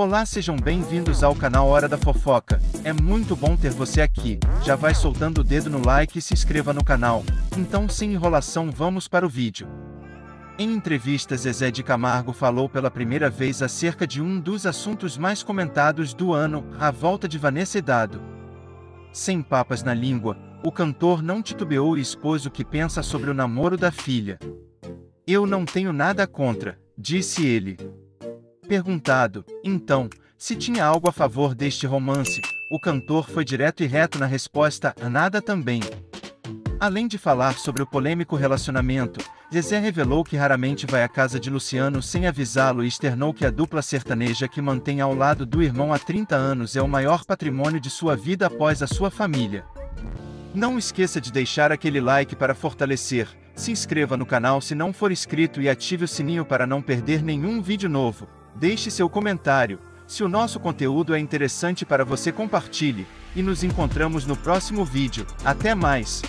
Olá, sejam bem-vindos ao canal Hora da Fofoca. É muito bom ter você aqui. Já vai soltando o dedo no like e se inscreva no canal. Então, sem enrolação, vamos para o vídeo. Em entrevista, Zezé de Camargo falou pela primeira vez acerca de um dos assuntos mais comentados do ano, a volta de Vanessa Dado. Sem papas na língua, o cantor não titubeou e expôs o que pensa sobre o namoro da filha. Eu não tenho nada contra, disse ele. Perguntado, então, se tinha algo a favor deste romance, o cantor foi direto e reto na resposta: nada também. Além de falar sobre o polêmico relacionamento, Zezé revelou que raramente vai à casa de Luciano sem avisá-lo e externou que a dupla sertaneja que mantém ao lado do irmão há 30 anos é o maior patrimônio de sua vida após a sua família. Não esqueça de deixar aquele like para fortalecer, se inscreva no canal se não for inscrito e ative o sininho para não perder nenhum vídeo novo. Deixe seu comentário. Se o nosso conteúdo é interessante para você, compartilhe. E nos encontramos no próximo vídeo. Até mais!